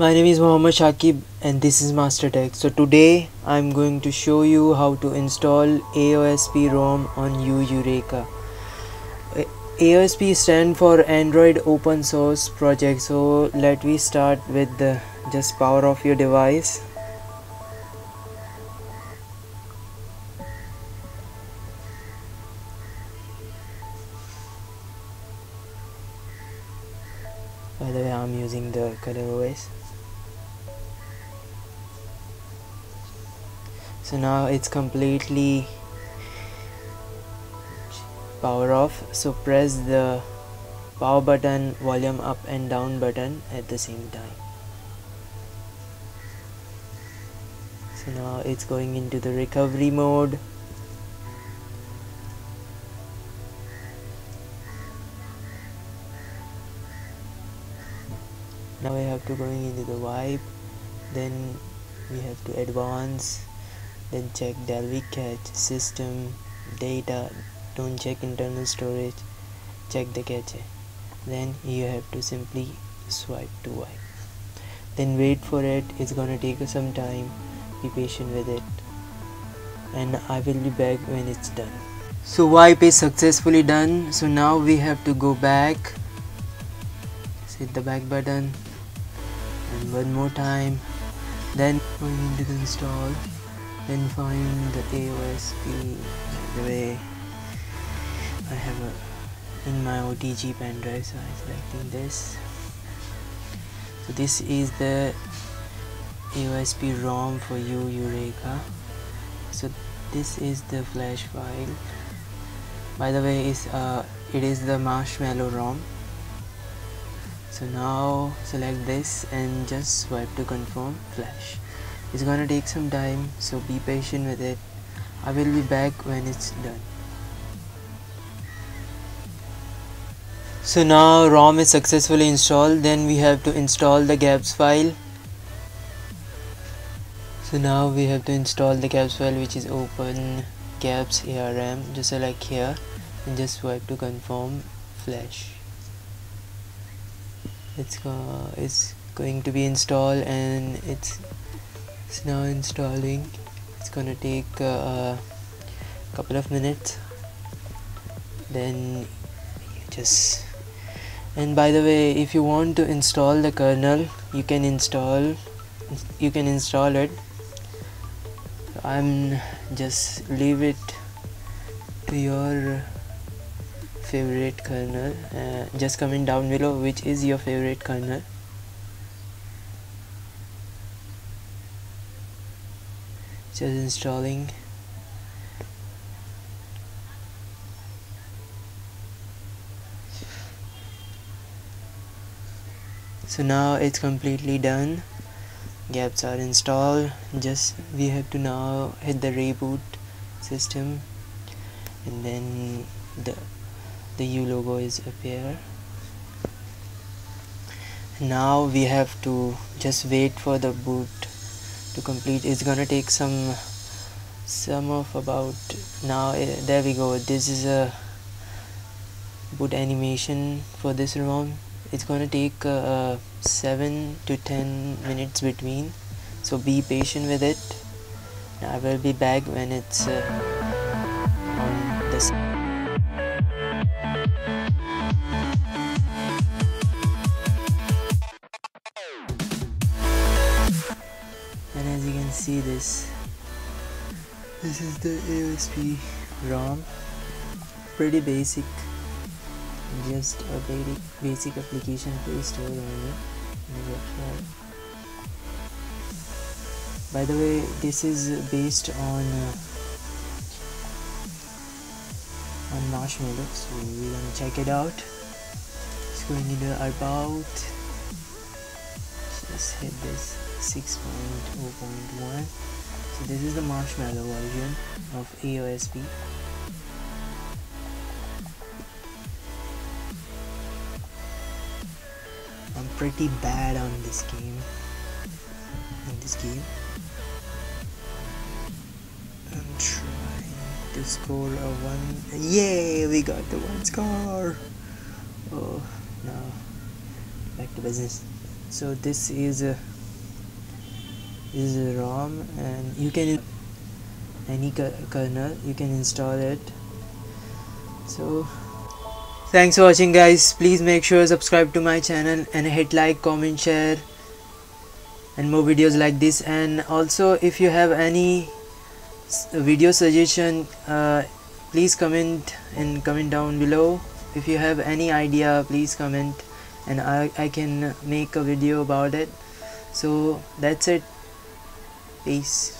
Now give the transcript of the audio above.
My name is Mohammed Saqib and this is Master Tech. So today I'm going to show you how to install AOSP ROM on YU Yureka. AOSP stand for Android Open Source Project. So let me start with the just power off your device. By the way, I'm using the ColorOS. So now it's completely power off. So press the power button, volume up and down button at the same time. So now it's going into the recovery mode. now we have to going into the wipe then we have to advance then check Dalvik cache system data. Don't check internal storage. Check the cache. Then you have to simply swipe to wipe. Then wait for it. It's gonna take some time. Be patient with it. And I will be back when it's done. So wipe is successfully done. So now we have to go back. Hit the back button. And one more time. Then going into the install then find the AOSP the way I have a in my OTG pen drive so I'm selecting this. So this is the AOSP ROM for YU Yureka so this is the flash file. By the way is uh, it is the marshmallow ROM. So now select this and just swipe to confirm flash it's gonna take some time so be patient with it. I will be back when it's done. So now ROM is successfully installed then we have to install the GApps file. So now we have to install the GApps file which is open GApps ARM just select here and just swipe to confirm flash. It's go it's going to be installed and it's it's now installing it's gonna take uh, a couple of minutes. Then just and by the way if you want to install the kernel you can install you can install it. I'm just leave it to your favorite kernel uh, just comment down below which is your favorite kernel just installing. So now it's completely done. GApps are installed. Just we have to now hit the reboot system. And then the the YU logo is appear. Now we have to just wait for the boot to complete it's gonna take some some of about now uh, there we go. This is a boot animation for this ROM. It's gonna take uh, 7 to 10 minutes between. So be patient with it. I will be back when it's uh, on see this. This is the AOSP ROM. Pretty basic. Just a basic basic application to store on it. Website. By the way this is based on uh, on marshmallow so we're gonna check it out it's going into about just hit this 6.0.1 so this is the marshmallow version of AOSP I'm pretty bad on this game. In this game. I'm trying to score a one. Yay we got the one score. Oh now back to business. So this is a is rom and you can any kernel you can install it. So thanks for watching guys. Please make sure subscribe to my channel and hit like comment share and more videos like this. And also if you have any video suggestion uh, please comment and comment down below. If you have any idea please comment and I, I can make a video about it. So that's it peace